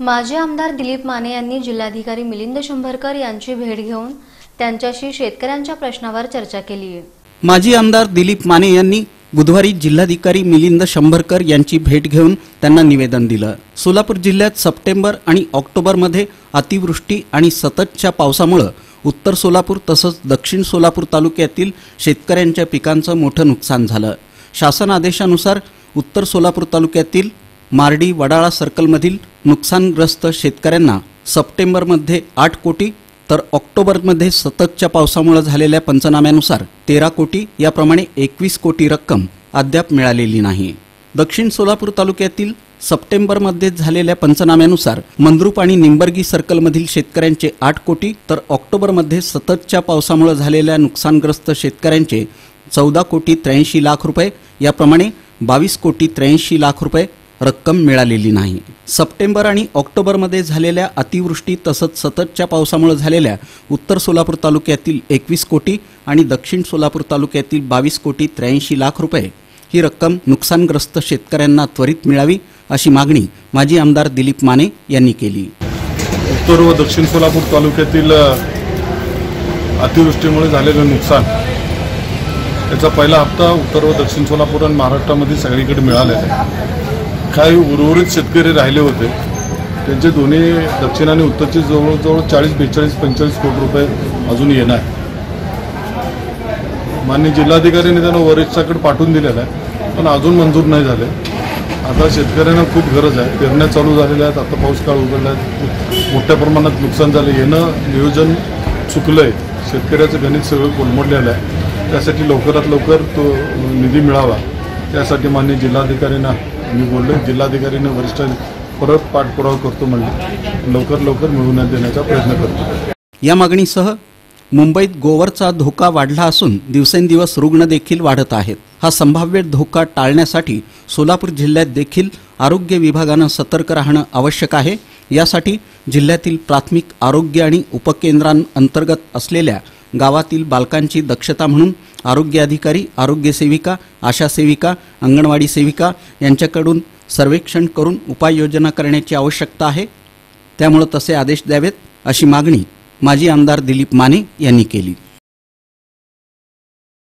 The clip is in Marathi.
माजी आमदार दिलीप माने यांनी जिल्हाधिकारी मिलिंद शंभरकर यांची भेट घेऊन त्यांच्याशी शेतकऱ्यांच्या प्रश्नावर चर्चा केली आहे. माजी आमदार दिलीप माने यांनी बुधवारी जिल्हाधिकारी मिलिंद शंभरकर यांची भेट घेऊन त्यांना निवेदन दिलं. सोलापूर जिल्ह्यात सप्टेंबर आणि ऑक्टोबरमध्ये अतिवृष्टी आणि सततच्या पावसामुळं उत्तर सोलापूर तसंच दक्षिण सोलापूर तालुक्यातील शेतकऱ्यांच्या पिकांचं मोठं नुकसान झालं. शासन आदेशानुसार उत्तर सोलापूर तालुक्यातील मार्डी वडाळा सर्कलमधील नुकसानग्रस्त शेतकऱ्यांना सप्टेंबरमध्ये आठ कोटी तर ऑक्टोबरमध्ये सततच्या पावसामुळे झालेल्या पंचनाम्यानुसार तेरा कोटी याप्रमाणे एकवीस कोटी रक्कम अद्याप मिळालेली नाही. दक्षिण सोलापूर तालुक्यातील सप्टेंबरमध्ये झालेल्या पंचनाम्यानुसार मंद्रुप आणि निंबर्गी सर्कलमधील शेतकऱ्यांचे आठ कोटी तर ऑक्टोबरमध्ये सततच्या पावसामुळे झालेल्या नुकसानग्रस्त शेतकऱ्यांचे चौदा कोटी त्र्याऐंशी लाख रुपये याप्रमाणे बावीस कोटी त्र्याऐंशी लाख रुपये रक्कम मिळालेली नाही. सप्टेंबर आणि ऑक्टोबरमध्ये झालेल्या अतिवृष्टी तसंच सततच्या पावसामुळे झालेल्या उत्तर सोलापूर तालुक्यातील एकवीस कोटी आणि दक्षिण सोलापूर तालुक्यातील बावीस कोटी त्र्याऐंशी लाख रुपये ही रक्कम नुकसानग्रस्त शेतकऱ्यांना त्वरित मिळावी अशी मागणी माजी आमदार दिलीप माने यांनी केली. उत्तर व दक्षिण सोलापूर तालुक्यातील अतिवृष्टीमुळे झालेलं नुकसान याचा पहिला हप्ता उत्तर व दक्षिण सोलापूर आणि महाराष्ट्रामध्ये सगळीकडे मिळालेला आहे. काही उर्वरित शेतकरी राहिले होते. त्यांचे दोन्ही दक्षिण आणि उत्तरचे जवळजवळ चाळीस बेचाळीस पंचेचाळीस कोटी रुपये अजून येणार. मान्य जिल्हाधिकाऱ्यांनी त्यांना वरिष्ठाकडे पाठवून दिलेलं आहे पण अजून मंजूर नाही झाले. आता शेतकऱ्यांना खूप गरज आहे. पेरण्या चालू झालेल्या आहेत. आता पाऊस काळ उघडला आहे. मोठ्या प्रमाणात नुकसान झालं. येणं नियोजन चुकलं आहे शेतकऱ्याचं गणित सगळं कोलमडलेलं आहे. त्यासाठी लवकरात लवकर तो निधी मिळावा. त्यासाठी मान्य जिल्हाधिकाऱ्यांना मी बोललो जिल्हाधिकारीने वरिष्ठ परत पाठपुरावा करतो म्हणले लवकर लवकर मिळवून देण्याचा प्रयत्न करतो. या मागणीसह मुंबईत गोवरचा धोका वाढला असून दिवसेंदिवस रुग्ण देखील वाढत आहेत. हा संभाव्य धोका टाळण्यासाठी सोलापूर जिल्ह्यात देखील आरोग्य विभागानं सतर्क राहणं आवश्यक आहे. यासाठी जिल्ह्यातील प्राथमिक आरोग्य आणि उपकेंद्रांअंतर्गत असलेल्या गावातील बालकांची दक्षता म्हणून आरोग्य अधिकारी आरोग्य सेविका आशा सेविका अंगणवाडी सेविका यांच्याकडून सर्वेक्षण करून उपाययोजना करण्याची आवश्यकता आहे. त्यामुळं तसे आदेश द्यावेत अशी मागणी माजी आमदार दिलीप माने यांनी केली.